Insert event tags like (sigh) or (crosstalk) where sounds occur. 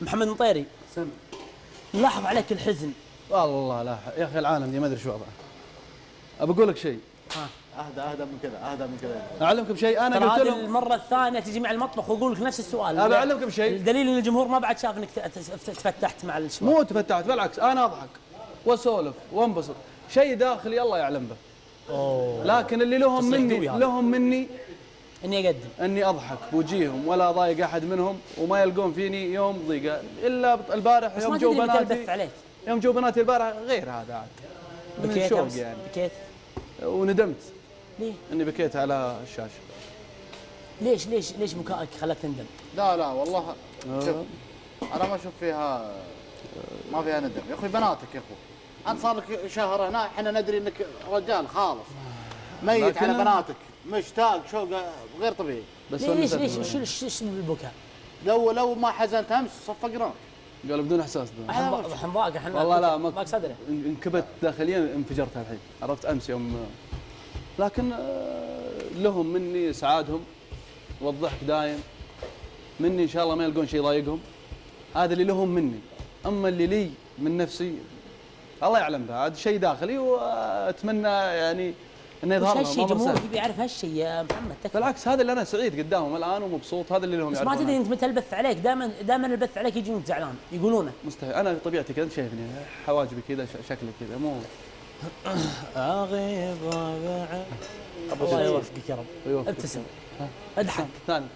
محمد مطيري. سم نلاحظ عليك الحزن. والله لا يا أخي العالم دي ما أدري شو وضعه. ابى أقول لك شيء. اهدى أهدى من كذا أهدى من كذا. اعلمكم شيء أنا قلت لهم المرة الثانية تجي مع المطبخ وأقول لك نفس السؤال. أبي أعلمكم شيء. الدليل إن الجمهور ما بعد شاف إنك تفتحت مع الشباب. مو تفتحت بالعكس أنا أضحك وأسولف وأنبسط. شيء داخلي الله يعلم به. أوه. لكن اللي لهم مني. لهم مني إني أقدم. إني أضحك بوجيههم ولا أضايق أحد منهم وما يلقون فيني يوم ضيقة. إلا البارح يوم جو بناتي عليك. يوم جو بناتي البارح غير هذا عاد. من بكيت الشوق أمس؟ يعني. بكيت. وندمت. ليه؟ إني بكيت على الشاشة. ليش ليش ليش بكائك خلاك تندم؟ لا لا والله شوف أنا ما أشوف فيها ما فيها ندم. يا أخوي بناتك يا أخوي. أنت صار لك شهر هنا إحنا ندري إنك رجال خالص. ميت على بناتك. مشتاق شوق غير طبيعي. بس ليش ليش. شو شو البكاء؟ لو لو ما حزنت أمس صفقنا قالوا بدون إحساس. الحين ضاق الحين والله لا ما صدره إنكبت داخليا انفجرت الحين عرفت أمس يوم لكن آه، لهم مني اسعادهم والضحك دايم. مني إن شاء الله ما يلقون شيء يضايقهم. هذا اللي لهم مني. أما اللي لي من نفسي الله يعلم به هذا شيء داخلي وأتمنى يعني إنه يظهر لهم هالشيء أمر جمهورك سهل. يبي يعرف هالشيء يا محمد تكفى. بالعكس هذا اللي أنا سعيد قدامهم الآن ومبسوط هذا اللي لهم بس ما. تدري انت متى البث عليك دائما دائما البث عليك يجي وانت زعلان يقولونه. مستحيل. أنا طبيعتي كذا أنت شايفني حواجبي كذا شكلي كذا مو (coughs) أغيب الله يوفقك يا رب. ابتسم. اضحك. ثاني.